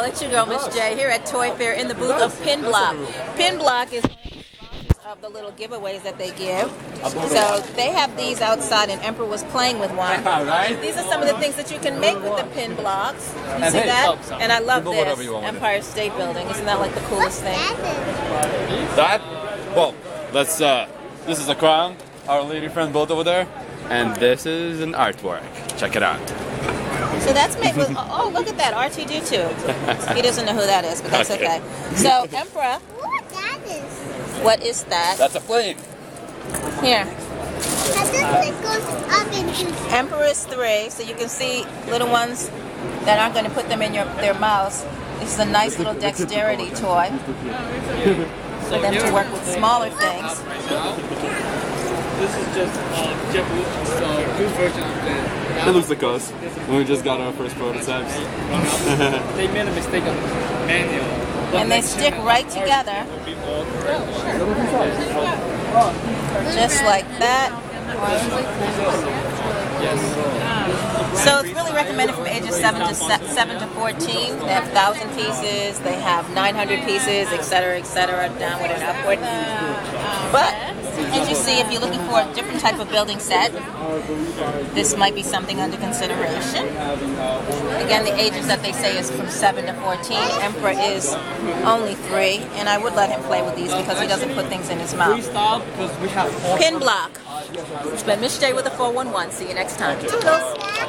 y'all. It's your girl, Miss J, here at Toy Fair in the booth of Pin Block. Pin Block is one of the little giveaways that they give. So they have these outside, and Emperor was playing with one. right? These are some of the things that you can make with the pin blocks. You see that? And I love this you want with it. Empire State Building. Isn't that like the coolest thing? That? Well, let's, uh, this is a crown, our lady friend built over there. And this is an artwork. Check it out. So that's made with. Oh, look at that R2D2. He doesn't know who that is, but that's Okay. okay. So Emperor, What that is? what is that? That's a flame. Here. I think it goes up into. Emperor is three, so you can see little ones that aren't going to put them in your their mouths. This is a nice little dexterity toy for them to work with smaller things. This is just uh, JetBlue, good version of the. It looks like us. When we just got our first prototypes. they made a mistake of manual. And they stick right together. will be all correct. Just like that. Yes. So it's really recommended from ages 7 to se- 7 to 14. They have 1,000 pieces, they have 900 pieces, etc., etc., downward and upward. But as you see, if you're looking for a different type of building set, this might be something under consideration. Again, the ages that they say is from 7 to 14. Emperor is only 3, and I would let him play with these because he doesn't put things in his mouth. Pin block. It's been Miss J with a 411. See you next time. Toodles.